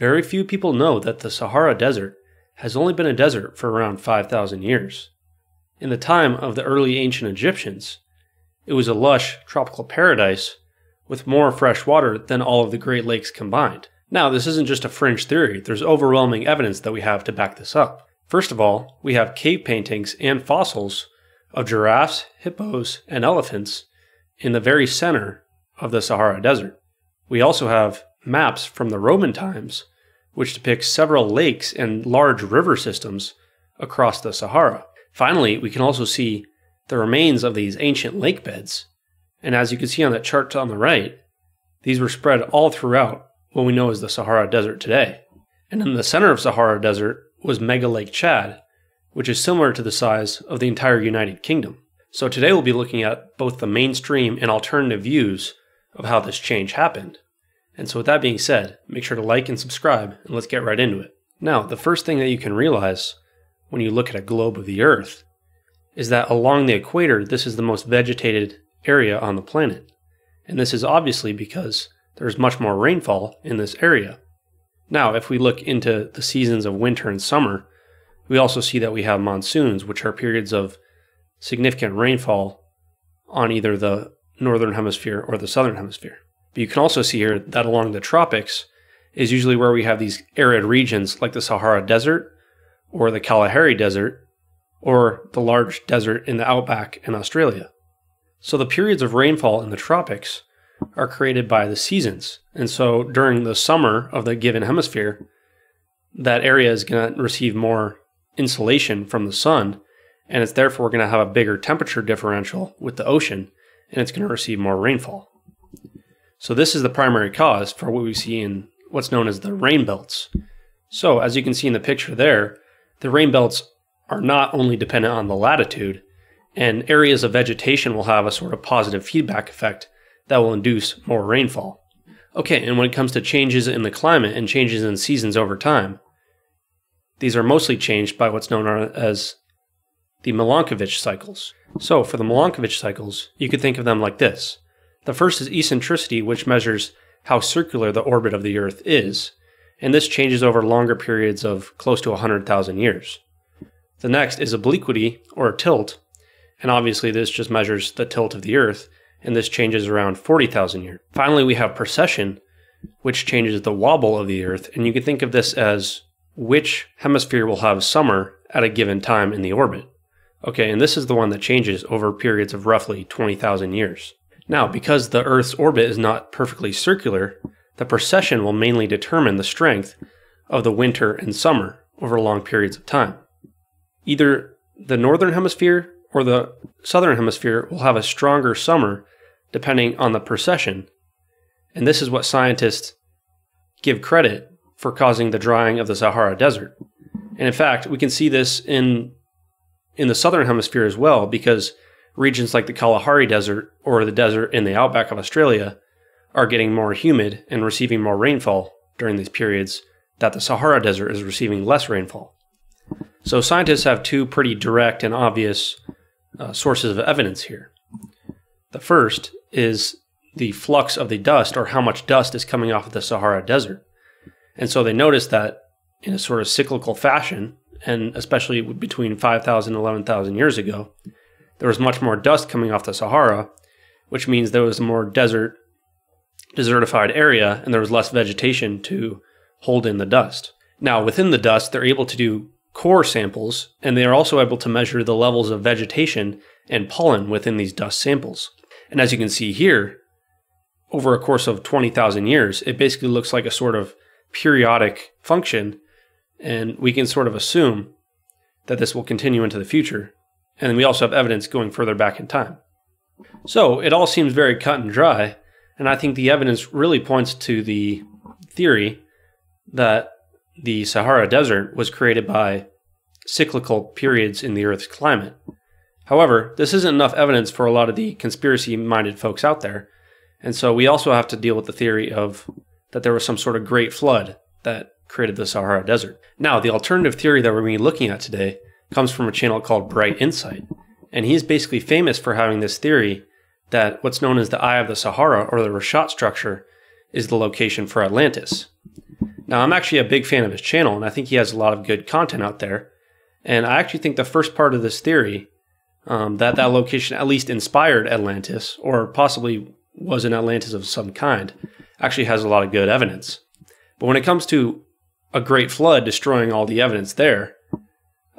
Very few people know that the Sahara Desert has only been a desert for around 5,000 years. In the time of the early ancient Egyptians, it was a lush tropical paradise with more fresh water than all of the Great Lakes combined. Now, this isn't just a fringe theory, there's overwhelming evidence that we have to back this up. First of all, we have cave paintings and fossils of giraffes, hippos, and elephants in the very center of the Sahara Desert. We also have maps from the Roman times which depicts several lakes and large river systems across the Sahara. Finally, we can also see the remains of these ancient lake beds. And as you can see on that chart on the right, these were spread all throughout what we know as the Sahara Desert today. And in the center of Sahara Desert was Mega Lake Chad, which is similar to the size of the entire United Kingdom. So today we'll be looking at both the mainstream and alternative views of how this change happened. And so, with that being said, make sure to like and subscribe, and let's get right into it. Now, the first thing that you can realize when you look at a globe of the Earth is that along the equator, this is the most vegetated area on the planet. And this is obviously because there's much more rainfall in this area. Now, if we look into the seasons of winter and summer, we also see that we have monsoons, which are periods of significant rainfall on either the northern hemisphere or the southern hemisphere. But you can also see here that along the tropics is usually where we have these arid regions like the Sahara Desert or the Kalahari Desert or the large desert in the outback in Australia. So the periods of rainfall in the tropics are created by the seasons. And so during the summer of the given hemisphere, that area is going to receive more insolation from the sun, and it's therefore going to have a bigger temperature differential with the ocean, and it's going to receive more rainfall. So this is the primary cause for what we see in what's known as the rain belts. So as you can see in the picture there, the rain belts are not only dependent on the latitude, and areas of vegetation will have a sort of positive feedback effect that will induce more rainfall. Okay, and when it comes to changes in the climate and changes in seasons over time, these are mostly changed by what's known as the Milankovitch cycles. So, for the Milankovitch cycles, you could think of them like this the first is eccentricity, which measures how circular the orbit of the Earth is, and this changes over longer periods of close to 100,000 years. The next is obliquity, or tilt, and obviously this just measures the tilt of the Earth, and this changes around 40,000 years. Finally, we have precession, which changes the wobble of the Earth, and you can think of this as which hemisphere will have summer at a given time in the orbit. Okay, and this is the one that changes over periods of roughly 20,000 years. Now, because the Earth's orbit is not perfectly circular, the precession will mainly determine the strength of the winter and summer over long periods of time. Either the northern hemisphere or the southern hemisphere will have a stronger summer depending on the precession, and this is what scientists give credit for causing the drying of the Sahara Desert. And in fact, we can see this in in the southern hemisphere as well because regions like the Kalahari Desert or the desert in the outback of Australia are getting more humid and receiving more rainfall during these periods that the Sahara Desert is receiving less rainfall. So scientists have two pretty direct and obvious uh, sources of evidence here. The first is the flux of the dust or how much dust is coming off of the Sahara Desert. And so they noticed that in a sort of cyclical fashion, and especially between 5,000 and 11,000 years ago, there was much more dust coming off the Sahara, which means there was a more desert, desertified area, and there was less vegetation to hold in the dust. Now, within the dust, they're able to do core samples, and they are also able to measure the levels of vegetation and pollen within these dust samples. And as you can see here, over a course of 20,000 years, it basically looks like a sort of periodic function, and we can sort of assume that this will continue into the future and we also have evidence going further back in time. So it all seems very cut and dry, and I think the evidence really points to the theory that the Sahara Desert was created by cyclical periods in the Earth's climate. However, this isn't enough evidence for a lot of the conspiracy minded folks out there, and so we also have to deal with the theory of that there was some sort of great flood that created the Sahara Desert. Now, the alternative theory that we're going to be looking at today comes from a channel called Bright Insight. And he's basically famous for having this theory that what's known as the Eye of the Sahara or the Richat structure is the location for Atlantis. Now, I'm actually a big fan of his channel, and I think he has a lot of good content out there. And I actually think the first part of this theory, um, that that location at least inspired Atlantis, or possibly was an Atlantis of some kind, actually has a lot of good evidence. But when it comes to a great flood destroying all the evidence there,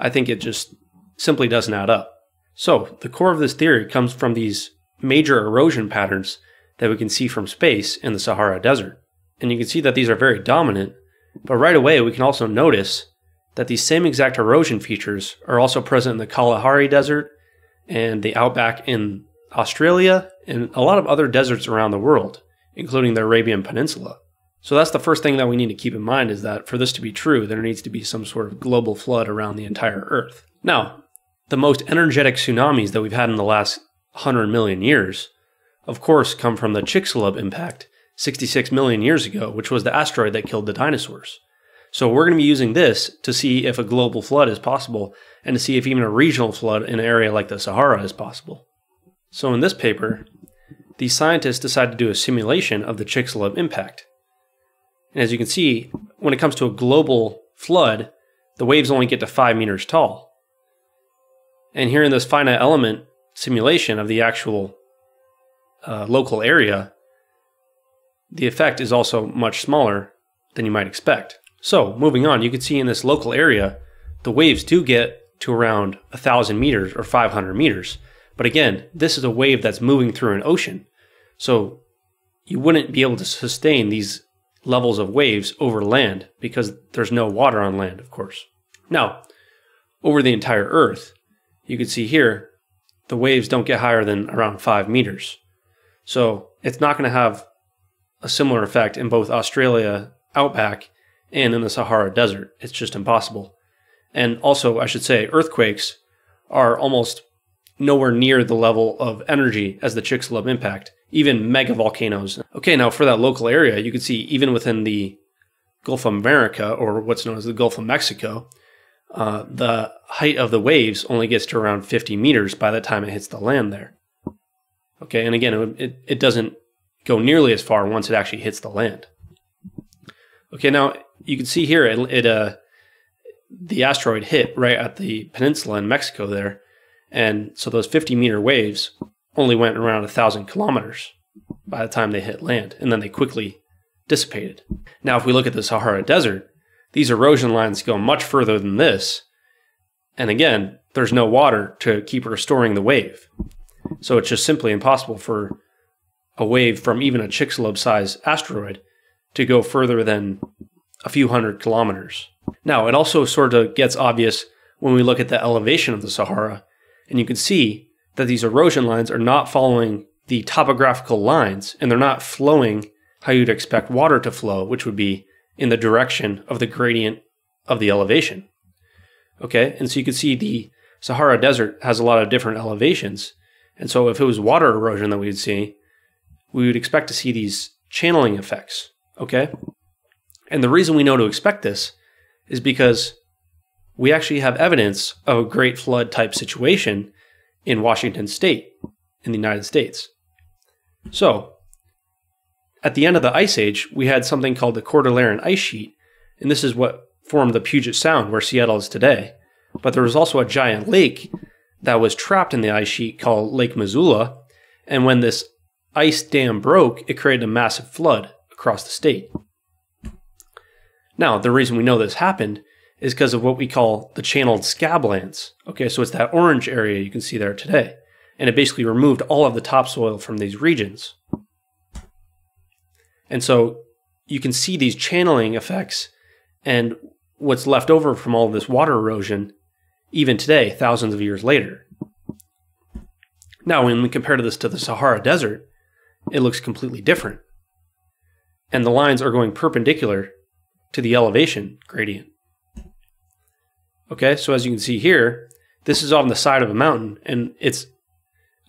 I think it just simply doesn't add up. So, the core of this theory comes from these major erosion patterns that we can see from space in the Sahara Desert. And you can see that these are very dominant, but right away we can also notice that these same exact erosion features are also present in the Kalahari Desert and the outback in Australia and a lot of other deserts around the world, including the Arabian Peninsula. So that's the first thing that we need to keep in mind is that for this to be true, there needs to be some sort of global flood around the entire Earth. Now, the most energetic tsunamis that we've had in the last 100 million years, of course, come from the Chicxulub impact 66 million years ago, which was the asteroid that killed the dinosaurs. So we're going to be using this to see if a global flood is possible and to see if even a regional flood in an area like the Sahara is possible. So in this paper, these scientists decided to do a simulation of the Chicxulub impact. And as you can see, when it comes to a global flood, the waves only get to 5 meters tall. And here in this finite element simulation of the actual uh, local area, the effect is also much smaller than you might expect. So, moving on, you can see in this local area, the waves do get to around 1,000 meters or 500 meters. But again, this is a wave that's moving through an ocean. So, you wouldn't be able to sustain these levels of waves over land because there's no water on land, of course. Now, over the entire Earth, you can see here, the waves don't get higher than around 5 meters. So, it's not going to have a similar effect in both Australia outback and in the Sahara Desert. It's just impossible. And also, I should say, earthquakes are almost nowhere near the level of energy as the Chicxulub impact, even mega volcanoes. Okay, now for that local area, you can see even within the Gulf of America, or what's known as the Gulf of Mexico, uh, the height of the waves only gets to around 50 meters by the time it hits the land there. Okay, and again, it, it, doesn't go nearly as far once it actually hits the land. Okay, now you can see here it, it uh, the asteroid hit right at the peninsula in Mexico there, and so those 50 meter waves only went around a thousand kilometers by the time they hit land, and then they quickly dissipated. Now, if we look at the Sahara Desert, these erosion lines go much further than this, and again, there's no water to keep restoring the wave. So it's just simply impossible for a wave from even a Chicxulub sized asteroid to go further than a few hundred kilometers. Now, it also sort of gets obvious when we look at the elevation of the Sahara, and you can see that these erosion lines are not following the topographical lines and they're not flowing how you'd expect water to flow, which would be in the direction of the gradient of the elevation. Okay, and so you can see the Sahara Desert has a lot of different elevations. And so if it was water erosion that we would see, we would expect to see these channeling effects. Okay? And the reason we know to expect this is because we actually have evidence of a great flood type situation in Washington state in the United States. So, at the end of the Ice Age, we had something called the Cordilleran Ice Sheet, and this is what formed the Puget Sound where Seattle is today. But there was also a giant lake that was trapped in the ice sheet called Lake Missoula, and when this ice dam broke, it created a massive flood across the state. Now, the reason we know this happened is because of what we call the channeled scablands. Okay, so it's that orange area you can see there today. And it basically removed all of the topsoil from these regions. And so you can see these channeling effects and what's left over from all this water erosion even today, thousands of years later. Now, when we compare this to the Sahara Desert, it looks completely different. And the lines are going perpendicular to the elevation gradient. Okay, so as you can see here, this is on the side of a mountain, and it's,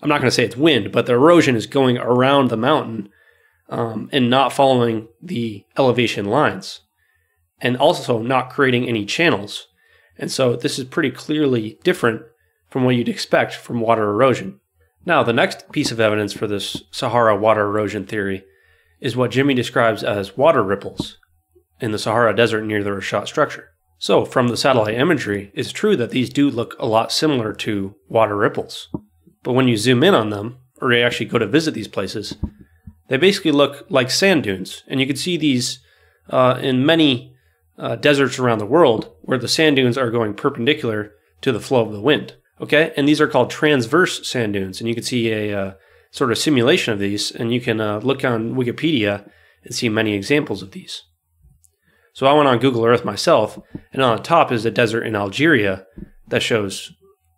I'm not going to say it's wind, but the erosion is going around the mountain um, and not following the elevation lines, and also not creating any channels. And so this is pretty clearly different from what you'd expect from water erosion. Now, the next piece of evidence for this Sahara water erosion theory is what Jimmy describes as water ripples. in the Sahara Desert near the Richat structure. So, from the satellite imagery, it's true that these do look a lot similar to water ripples. But when you zoom in on them, or you actually go to visit these places, they basically look like sand dunes. And you can see these uh, in many uh, deserts around the world where the sand dunes are going perpendicular to the flow of the wind. Okay, and these are called transverse sand dunes, and you can see a uh, sort of simulation of these, and you can uh, look on Wikipedia and see many examples of these. So I went on Google Earth myself, and on the top is a desert in Algeria that shows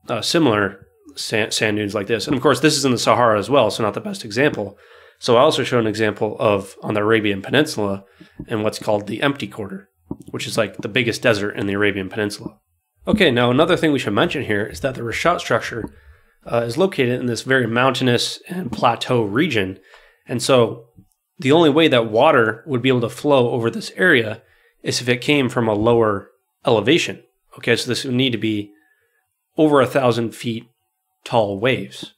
uh, similar sand, sand dunes like this. And of course, this is in the Sahara as well, so not the best example. So I also show an example of on the Arabian Peninsula and what's called the empty quarter, which is like the biggest desert in the Arabian Peninsula. Okay, now another thing we should mention here is that the Richat structure uh, is located in this very mountainous and plateau region. And so the only way that water would be able to flow over this area is if it came from a lower elevation. Okay, so this would need to be over a thousand feet tall waves.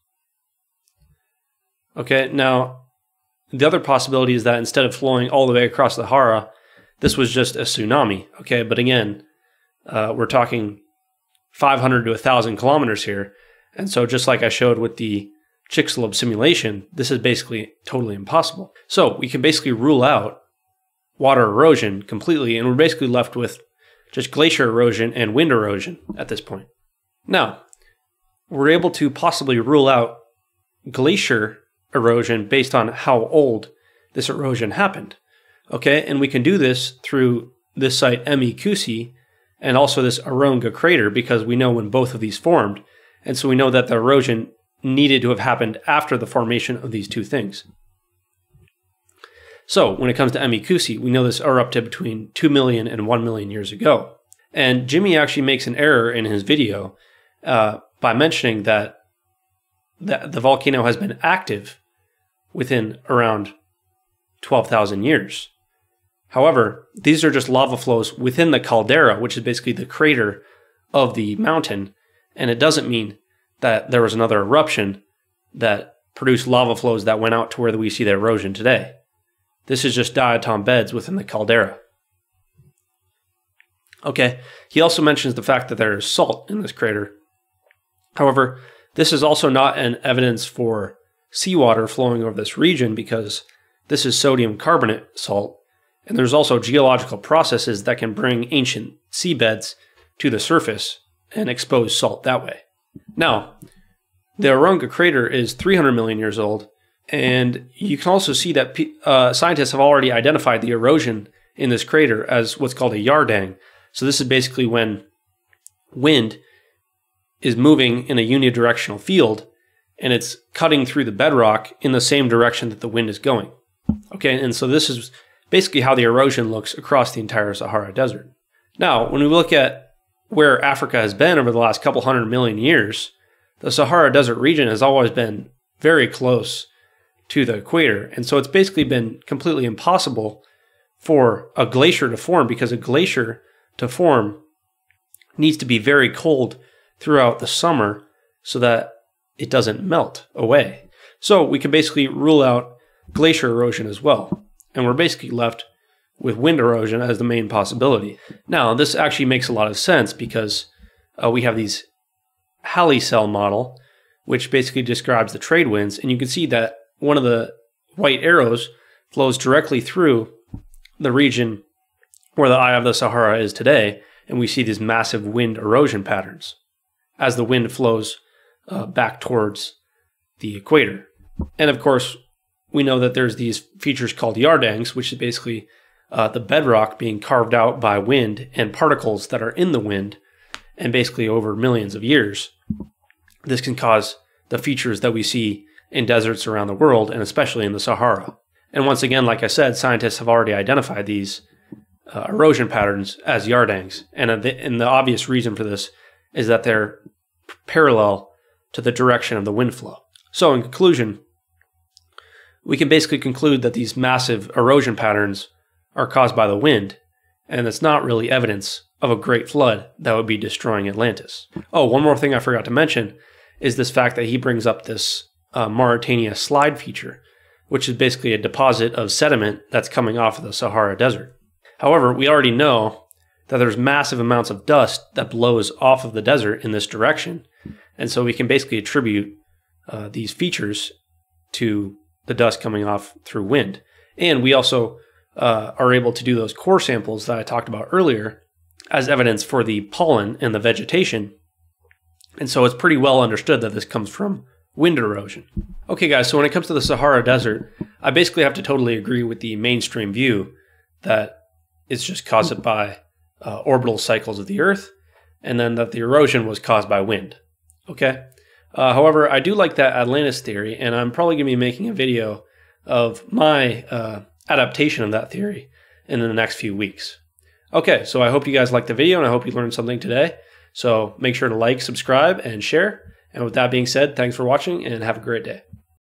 Okay, now the other possibility is that instead of flowing all the way across the Sahara, this was just a tsunami. Okay, but again, uh, we're talking 500 to 1,000 kilometers here. And so, just like I showed with the Chicxulub simulation, this is basically totally impossible. So, we can basically rule out water erosion completely, and we're basically left with just glacier erosion and wind erosion at this point. Now, we're able to possibly rule out glacier erosion based on how old this erosion happened. Okay, and we can do this through this site Koussi and also this Aorounga crater because we know when both of these formed. And so we know that the erosion needed to have happened after the formation of these two things. So when it comes to Emi Koussi, we know this erupted between 2 million and 1 million years ago. And Jimmy actually makes an error in his video uh, by mentioning that the volcano has been active within around 12,000 years. However, these are just lava flows within the caldera, which is basically the crater of the mountain, and it doesn't mean that there was another eruption that produced lava flows that went out to where we see the erosion today. This is just diatom beds within the caldera. Okay, he also mentions the fact that there is salt in this crater. However, this is also not an evidence for seawater flowing over this region because this is sodium carbonate salt, and there's also geological processes that can bring ancient seabeds to the surface and expose salt that way. Now, the Aorounga crater is 300 million years old, and you can also see that uh, scientists have already identified the erosion in this crater as what's called a yardang. So, this is basically when wind is moving in a unidirectional field and it's cutting through the bedrock in the same direction that the wind is going. Okay, and so this is basically how the erosion looks across the entire Sahara Desert. Now, when we look at where Africa has been over the last couple hundred million years, the Sahara Desert region has always been very close to the equator. And so it's basically been completely impossible for a glacier to form because a glacier to form needs to be very cold throughout the summer so that it doesn't melt away. So we can basically rule out glacier erosion as well and we're basically left with wind erosion as the main possibility. Now, this actually makes a lot of sense because uh, we have these Hadley cell model, which basically describes the trade winds, and you can see that one of the white arrows flows directly through the region where the eye of the Sahara is today, and we see these massive wind erosion patterns as the wind flows uh, back towards the equator. And of course, we know that there's these features called yardangs, which is basically uh, the bedrock being carved out by wind and particles that are in the wind, and basically over millions of years. This can cause the features that we see in deserts around the world, and especially in the Sahara. And once again, like I said, scientists have already identified these uh, erosion patterns as yardangs. And, uh, the, and the obvious reason for this is that they're parallel to the direction of the wind flow. So, in conclusion, we can basically conclude that these massive erosion patterns are caused by the wind, and it's not really evidence of a great flood that would be destroying Atlantis. Oh, one more thing I forgot to mention is this fact that he brings up this uh, Mauritania slide feature, which is basically a deposit of sediment that's coming off of the Sahara Desert. However, we already know that there's massive amounts of dust that blows off of the desert in this direction. And so we can basically attribute uh, these features to the dust coming off through wind. And we also uh, are able to do those core samples that I talked about earlier as evidence for the pollen and the vegetation. And so it's pretty well understood that this comes from wind erosion. Okay, guys, so when it comes to the Sahara Desert, I basically have to totally agree with the mainstream view that it's just caused by uh, orbital cycles of the Earth, and then that the erosion was caused by wind. Okay? Uh, however, I do like that Atlantis theory, and I'm probably going to be making a video of my uh, adaptation of that theory in the next few weeks. Okay, so I hope you guys liked the video, and I hope you learned something today. So make sure to like, subscribe, and share. And with that being said, thanks for watching, and have a great day.